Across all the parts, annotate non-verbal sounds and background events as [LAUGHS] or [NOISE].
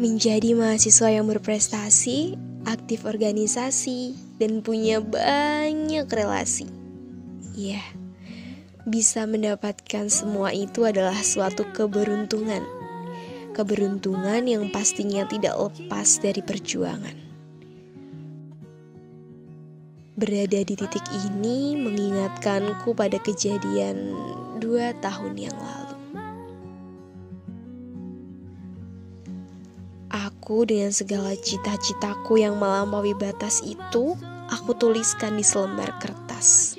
Menjadi mahasiswa yang berprestasi, aktif organisasi, dan punya banyak relasi. Ya, bisa mendapatkan semua itu adalah suatu keberuntungan. Keberuntungan yang pastinya tidak lepas dari perjuangan. Berada di titik ini mengingatkanku pada kejadian dua tahun yang lalu. Aku dengan segala cita-citaku yang melampaui batas itu, aku tuliskan di selembar kertas.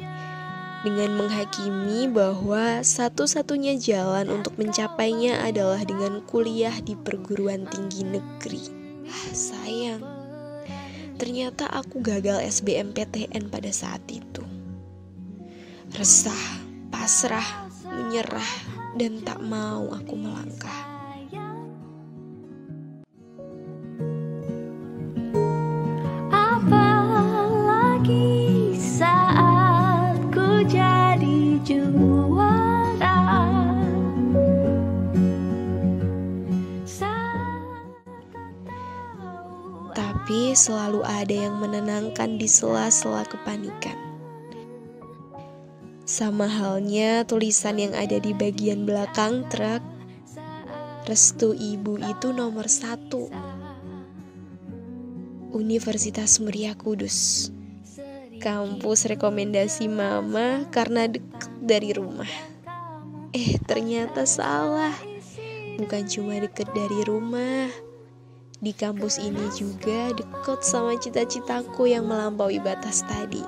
Dengan menghakimi bahwa satu-satunya jalan untuk mencapainya adalah dengan kuliah di perguruan tinggi negeri. Ah, sayang, ternyata aku gagal SBMPTN pada saat itu. Resah, pasrah, menyerah, dan tak mau aku melangkah. Tapi selalu ada yang menenangkan di sela-sela kepanikan. Sama halnya tulisan yang ada di bagian belakang truk. Restu ibu itu nomor satu. Universitas Muria Kudus. Kampus rekomendasi mama karena deket dari rumah. Eh ternyata salah. Bukan cuma deket dari rumah di kampus ini juga deket sama cita-citaku yang melampaui batas tadi.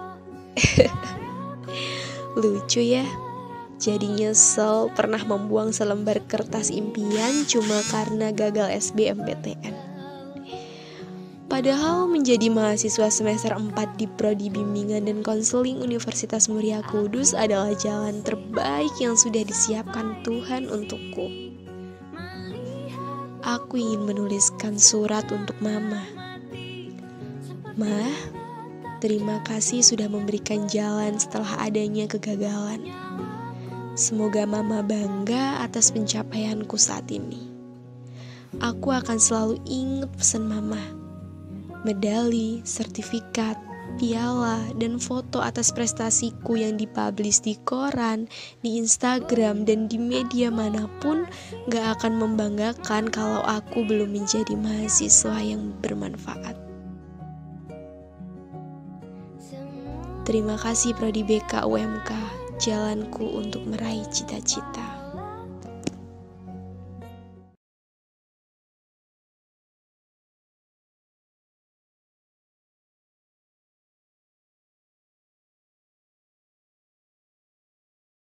[LAUGHS] Lucu ya, jadi nyesel pernah membuang selembar kertas impian cuma karena gagal SBMPTN. Padahal menjadi mahasiswa semester 4 di Prodi Bimbingan dan Konseling Universitas Muria Kudus adalah jalan terbaik yang sudah disiapkan Tuhan untukku aku ingin menuliskan surat untuk Mama. Ma, terima kasih sudah memberikan jalan setelah adanya kegagalan. Semoga Mama bangga atas pencapaianku saat ini. Aku akan selalu ingat pesan Mama. Medali, sertifikat, piala, dan foto atas prestasiku yang dipublish di koran, di Instagram, dan di media mana pun gak akan membanggakan kalau aku belum menjadi mahasiswa yang bermanfaat. Terima kasih Prodi BK UMK, jalanku untuk meraih cita-cita.